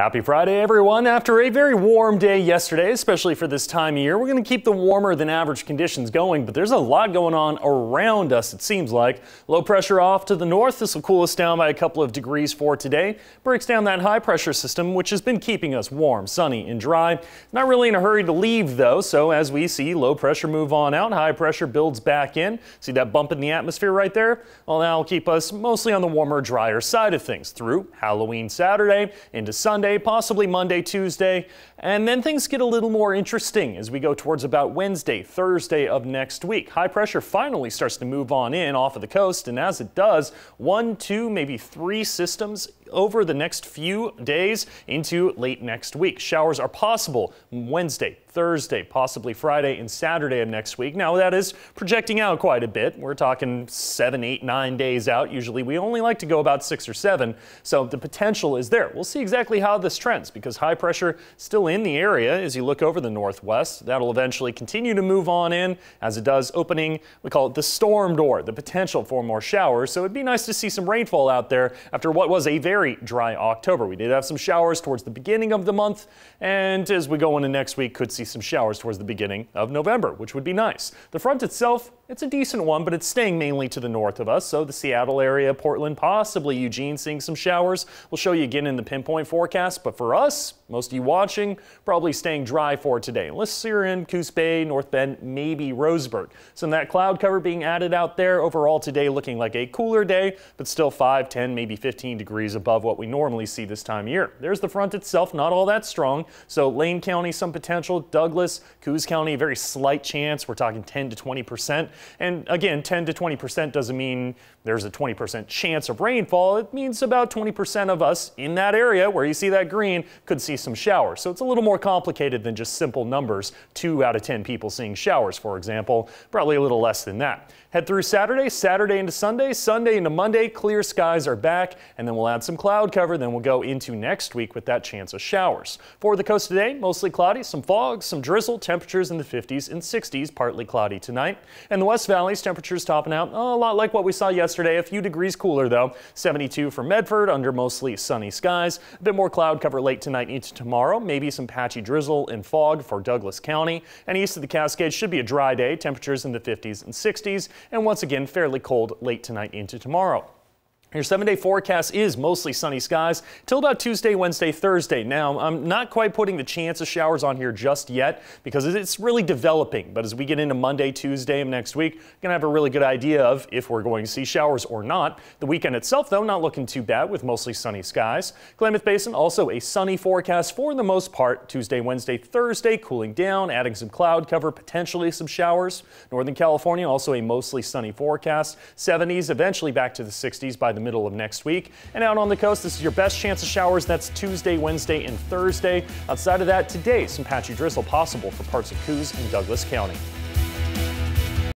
Happy Friday, everyone. After a very warm day yesterday, especially for this time of year, we're going to keep the warmer than average conditions going, but there's a lot going on around us, it seems like. Low pressure off to the north. This will cool us down by a couple of degrees for today. Breaks down that high pressure system, which has been keeping us warm, sunny, and dry. Not really in a hurry to leave, though, so as we see low pressure move on out, high pressure builds back in. See that bump in the atmosphere right there? Well, that'll keep us mostly on the warmer, drier side of things through Halloween Saturday into Sunday possibly Monday, Tuesday, and then things get a little more interesting as we go towards about Wednesday, Thursday of next week. High pressure finally starts to move on in off of the coast, and as it does, one, two, maybe three systems over the next few days into late next week. Showers are possible Wednesday, Thursday, possibly Friday and Saturday of next week. Now that is projecting out quite a bit. We're talking seven, eight, nine days out. Usually we only like to go about six or seven. So the potential is there. We'll see exactly how this trends because high pressure still in the area as you look over the northwest. That'll eventually continue to move on in as it does opening, we call it the storm door, the potential for more showers. So it'd be nice to see some rainfall out there after what was a very dry October. We did have some showers towards the beginning of the month, and as we go into next week, could see some showers towards the beginning of November, which would be nice. The front itself, it's a decent one, but it's staying mainly to the north of us, so the Seattle area, Portland, possibly Eugene seeing some showers. We'll show you again in the pinpoint forecast, but for us, most of you watching, probably staying dry for today, unless you're in Coos Bay, North Bend, maybe Roseburg. Some of that cloud cover being added out there. Overall today looking like a cooler day, but still 5, 10, maybe 15 degrees above what we normally see this time of year. There's the front itself, not all that strong. So Lane County, some potential. Douglas, Coos County, very slight chance. We're talking 10 to 20 percent. And again, 10 to 20% doesn't mean there's a 20% chance of rainfall. It means about 20% of us in that area where you see that green could see some showers. So it's a little more complicated than just simple numbers. Two out of 10 people seeing showers, for example, probably a little less than that. Head through Saturday, Saturday into Sunday, Sunday into Monday, clear skies are back, and then we'll add some cloud cover. Then we'll go into next week with that chance of showers. For the coast today, mostly cloudy, some fog, some drizzle, temperatures in the 50s and 60s, partly cloudy tonight. And the West Valley's temperatures topping out a lot like what we saw yesterday, a few degrees cooler though. 72 for Medford under mostly sunny skies. A bit more cloud cover late tonight into tomorrow, maybe some patchy drizzle and fog for Douglas County. And east of the Cascades should be a dry day, temperatures in the 50s and 60s and once again fairly cold late tonight into tomorrow. Your seven day forecast is mostly sunny skies till about Tuesday, Wednesday, Thursday. Now, I'm not quite putting the chance of showers on here just yet because it's really developing. But as we get into Monday, Tuesday of next week, going to have a really good idea of if we're going to see showers or not. The weekend itself, though, not looking too bad with mostly sunny skies. Klamath Basin, also a sunny forecast for the most part. Tuesday, Wednesday, Thursday, cooling down, adding some cloud cover, potentially some showers. Northern California, also a mostly sunny forecast. 70s, eventually back to the 60s by the the middle of next week. And out on the coast, this is your best chance of showers. That's Tuesday, Wednesday, and Thursday. Outside of that, today, some patchy drizzle possible for parts of Coos and Douglas County.